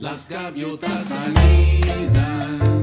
las gaviotas anidan.